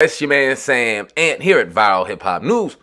It's your man Sam Ant here at Viral Hip Hop News.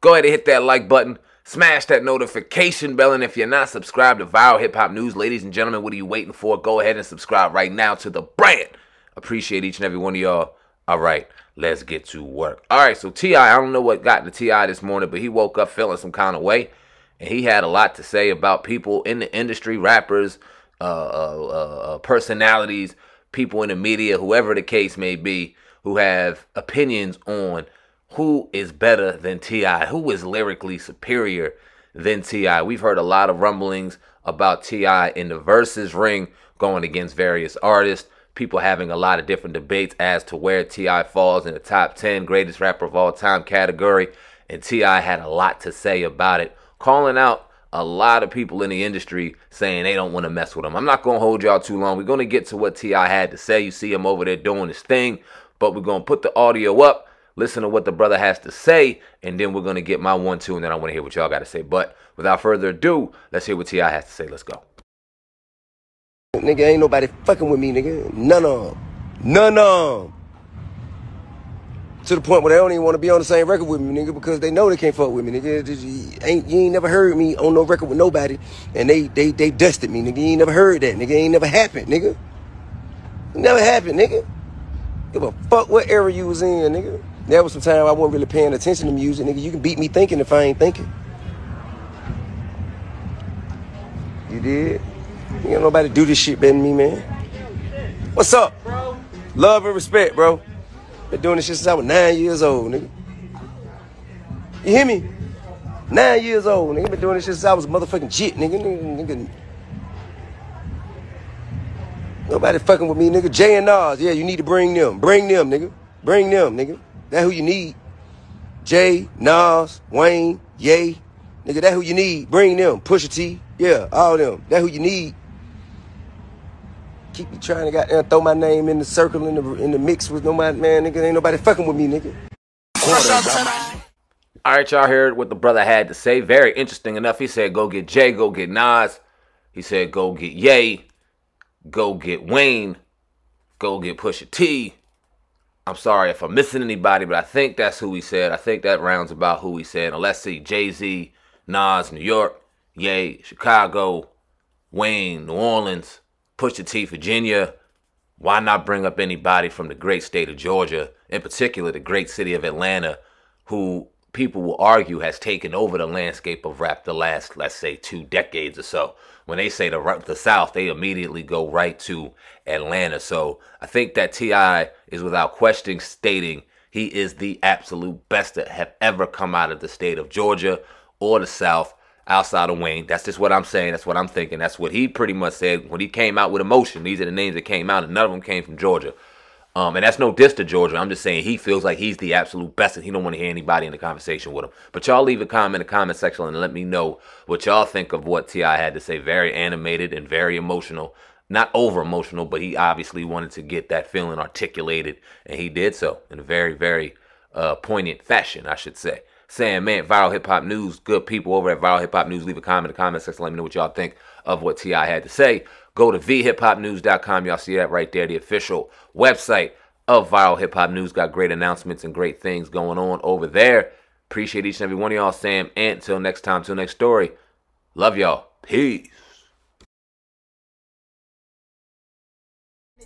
Go ahead and hit that like button, smash that notification bell, and if you're not subscribed to Viral Hip Hop News, ladies and gentlemen, what are you waiting for? Go ahead and subscribe right now to the brand. Appreciate each and every one of y'all. All right, let's get to work. All right, so T.I., I don't know what got to T.I. this morning, but he woke up feeling some kind of way, and he had a lot to say about people in the industry, rappers, uh, uh, uh, personalities, people in the media, whoever the case may be who have opinions on who is better than T.I., who is lyrically superior than T.I. We've heard a lot of rumblings about T.I. in the Verzuz ring going against various artists. People having a lot of different debates as to where T.I. falls in the top 10 greatest rapper of all time category. And T.I. had a lot to say about it, calling out a lot of people in the industry saying they don't want to mess with him. I'm not going to hold y'all too long. We're going to get to what T.I. had to say. You see him over there doing his thing but we're going to put the audio up, listen to what the brother has to say, and then we're going to get my one, two, and then I want to hear what y'all got to say. But without further ado, let's hear what T.I. has to say. Let's go. Nigga, ain't nobody fucking with me, nigga. None of them. None of them. To the point where they don't even want to be on the same record with me, nigga, because they know they can't fuck with me, nigga. You ain't, you ain't never heard me on no record with nobody, and they they they dusted me, nigga. You ain't never heard that, nigga. Ain't never happened, nigga. It never happened, nigga. Give a fuck what era you was in, nigga. There was some time I wasn't really paying attention to music, nigga. You can beat me thinking if I ain't thinking. You did? You ain't nobody do this shit better than me, man. What's up? Bro. Love and respect, bro. Been doing this shit since I was nine years old, nigga. You hear me? Nine years old, nigga. Been doing this shit since I was motherfucking jit, nigga. nigga, nigga Nobody fucking with me, nigga. Jay and Nas, yeah, you need to bring them. Bring them, nigga. Bring them, nigga. That who you need. Jay, Nas, Wayne, Ye. Nigga, that who you need. Bring them. Pusha T. Yeah, all them. That who you need. Keep me trying to goddamn throw my name in the circle in the in the mix with nobody, man, nigga. Ain't nobody fucking with me, nigga. All right, y'all heard what the brother had to say. Very interesting enough. He said, go get Jay, go get Nas. He said, go get Ye go get Wayne, go get Pusha T. I'm sorry if I'm missing anybody, but I think that's who he said. I think that rounds about who he said. Now let's see, Jay Z, Nas, New York, Ye, Chicago, Wayne, New Orleans, Pusha T, Virginia. Why not bring up anybody from the great state of Georgia, in particular the great city of Atlanta, who people will argue has taken over the landscape of rap the last, let's say, two decades or so. When they say the the South, they immediately go right to Atlanta. So I think that T.I. is without question stating he is the absolute best that have ever come out of the state of Georgia or the South outside of Wayne. That's just what I'm saying. That's what I'm thinking. That's what he pretty much said when he came out with emotion. These are the names that came out, and none of them came from Georgia. Um, and that's no diss to Georgia. I'm just saying he feels like he's the absolute best, and he don't want to hear anybody in the conversation with him. But y'all leave a comment in the comment section and let me know what y'all think of what T.I. had to say. Very animated and very emotional. Not over emotional, but he obviously wanted to get that feeling articulated, and he did so in a very, very uh, poignant fashion, I should say. Sam Ant, Viral Hip Hop News, good people over at Viral Hip Hop News. Leave a comment in the comment section. Let me know what y'all think of what T.I. had to say. Go to vhiphopnews.com. Y'all see that right there, the official website of Viral Hip Hop News. Got great announcements and great things going on over there. Appreciate each and every one of y'all, Sam. And until next time, till next story. Love y'all. Peace.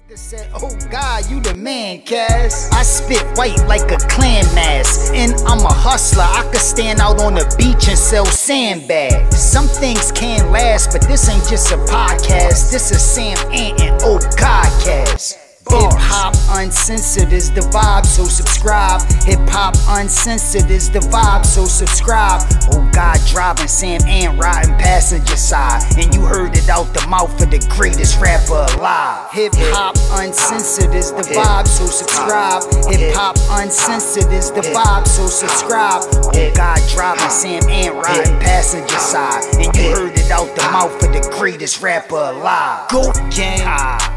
Nigga said, oh God, you the man, Cass. I spit white like a clan mask. And I'm a hustler. I could stand out on the beach and sell sandbags. Some things can't last, but this ain't just a podcast. This is Sam Ant and Oh Godcast. Hip hop uncensored is the vibe, so subscribe. Hip hop uncensored is the vibe, so subscribe. Oh God, driving Sam and riding passenger side, and you heard it out the mouth of the greatest rapper alive. Hip hop uncensored is the vibe, so subscribe. Hip hop uncensored is the vibe, so subscribe. Oh God, driving Sam and riding passenger side, and you heard it out the mouth of the greatest rapper alive. Go gang. Ah.